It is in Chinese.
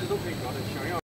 这都可以调的想要